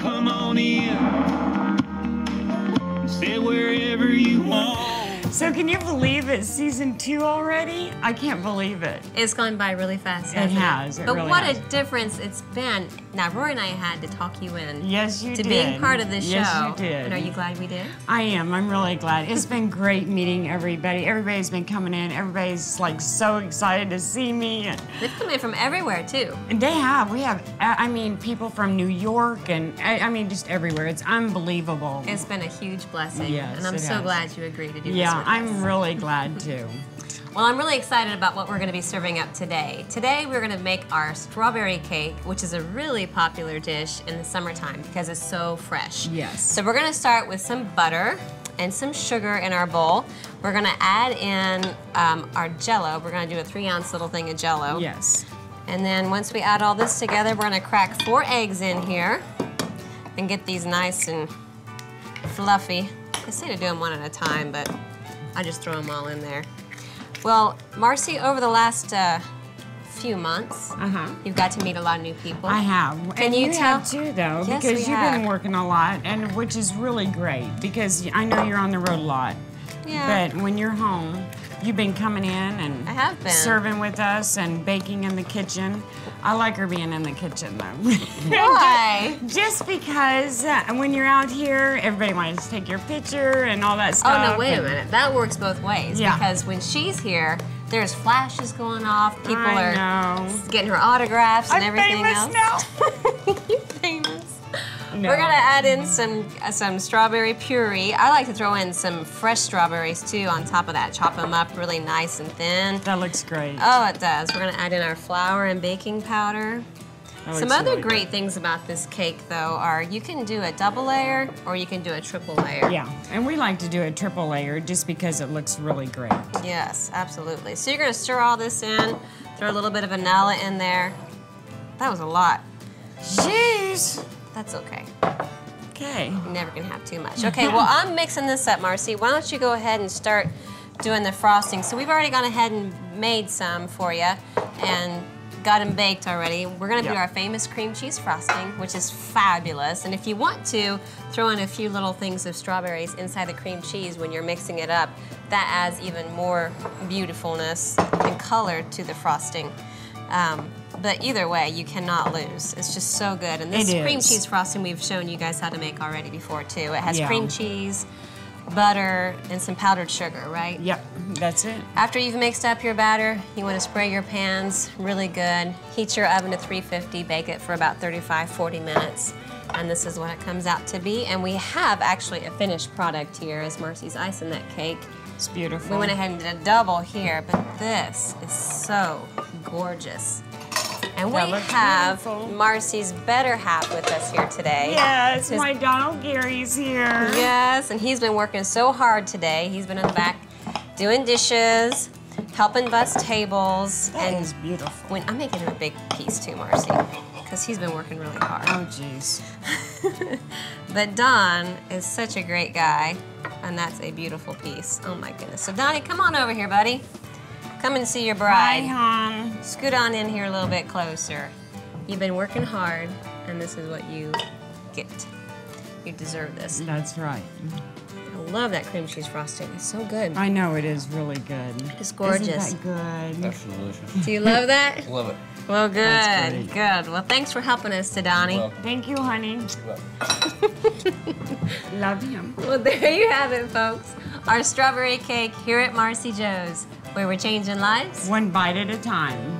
come on in. You want. So can you believe it's season two already? I can't believe it. It's gone by really fast. It has, it but really what has. a difference it's been. Now, Rory and I had to talk you in Yes, you to did. being part of the show. Yes, you did. And are you glad we did? I am. I'm really glad. It's been great meeting everybody. Everybody's been coming in. Everybody's like so excited to see me. And, They've come in from everywhere too. and they have. We have. I mean, people from New York and I, I mean, just everywhere. It's unbelievable. It's been a huge blessing, Yes, and I'm it so has. glad you agreed to do this. I'm really glad too. Well, I'm really excited about what we're going to be serving up today. Today, we're going to make our strawberry cake, which is a really popular dish in the summertime because it's so fresh. Yes. So we're going to start with some butter and some sugar in our bowl. We're going to add in um, our Jello. We're going to do a three-ounce little thing of Jello. Yes. And then once we add all this together, we're going to crack four eggs in here and get these nice and fluffy. I say to do them one at a time, but I just throw them all in there. Well, Marcy, over the last uh, few months, Uh huh. you've got to meet a lot of new people. I have. Can and you you tell- have too, though, Yes, because you've have. been working a lot, and which is really great because I know you're on the road a lot. Yeah. But when you're home, you've been coming in and I have been. serving with us and baking in the kitchen. I like her being in the kitchen though. Why? Just because uh, when you're out here, everybody wants to take your picture and all that stuff. Oh, no, wait a minute. That works both ways. Yeah. Because when she's here, there's flashes going off. People I are know. getting her autographs and I'm everything famous else. now. No. We're gonna add in some uh, some strawberry puree. I like to throw in some fresh strawberries too on top of that. Chop them up really nice and thin. That looks great. Oh, it does. We're gonna add in our flour and baking powder. That Some other really great things about this cake, though, are you can do a double layer or you can do a triple layer. Yeah, and we like to do a triple layer just because it looks really great. Yes, absolutely. So you're gonna stir all this in, throw a little bit of vanilla in there. That was a lot. Jeez. That's okay. Okay. Never can have too much. Okay, well, I'm mixing this up, Marcy. Why don't you go ahead and start doing the frosting? So we've already gone ahead and made some for you and got them baked already. We're gonna do our famous cream cheese frosting, which is fabulous. And if you want to, throw in a few little things of strawberries inside the cream cheese when you're mixing it up. That adds even more beautifulness and color to the frosting. Um, but either way, you cannot lose. It's just so good. And this cream cheese frosting we've shown you guys how to make already before too. It has Yeah. cream cheese, butter, and some powdered sugar, right? Yep, that's it. After you've mixed up your batter, you want to spray your pans really good. Heat your oven to 350, bake it for about 35, 40 minutes. And this is what it comes out to be. And we have actually a finished product here as Marcy's icing that cake. It's beautiful. We went ahead and did a double here, but this is so gorgeous. And we have beautiful. Marcy's better half with us here today. Yes, His- my Donald Gary's here. Yes, and he's been working so hard today. He's been in the back doing dishes, helping bus tables, That and is beautiful. when I'm making him a big piece too, Marcy, because he's been working really hard. Oh, jeez. But Don is such a great guy, and that's a beautiful piece. Oh my goodness. So Donnie, come on over here, buddy. Come and see your bride. Hi, hon. Scoot on in here a little bit closer. You've been working hard, and this is what you get. You deserve this. That's right. I love that cream cheese frosting. It's so good. I know it is really good. It's gorgeous. Isn't that good? That's delicious. Do you love that? Love it. Well, good, That's good. Well, thanks for helping us, to Donnie. Well, Thank you, honey. Love him. Well, there you have it, folks. Our strawberry cake here at MarcyJo's, where we're changing lives. One bite at a time.